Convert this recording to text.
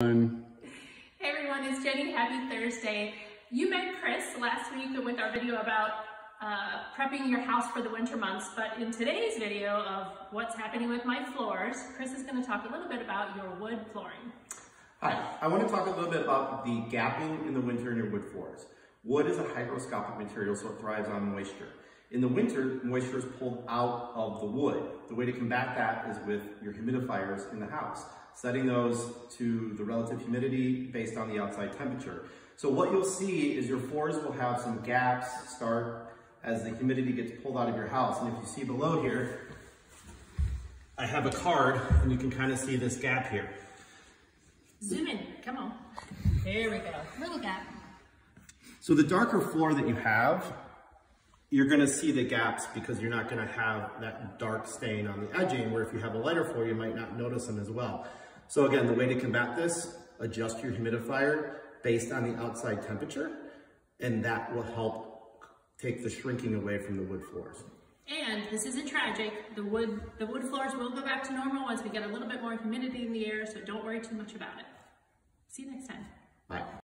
Hey everyone, it's Jenny. Happy Thursday. You met Chris last week with our video about uh, prepping your house for the winter months, but in today's video of what's happening with my floors, Chris is going to talk a little bit about your wood flooring. Hi, I want to talk a little bit about the gapping in the winter in your wood floors. Wood is a hygroscopic material, so it thrives on moisture. In the winter, moisture is pulled out of the wood. The way to combat that is with your humidifiers in the house, setting those to the relative humidity based on the outside temperature. So what you'll see is your floors will have some gaps start as the humidity gets pulled out of your house. And if you see below here, I have a card and you can kind of see this gap here. Zoom in. Come on. There we go. Little gap. So the darker floor that you have, you're gonna see the gaps because you're not gonna have that dark stain on the edging, where if you have a lighter floor, you might not notice them as well. So again, the way to combat this, adjust your humidifier based on the outside temperature, and that will help take the shrinking away from the wood floors. And this isn't tragic. The wood, the wood floors will go back to normal once we get a little bit more humidity in the air, so don't worry too much about it. See you next time.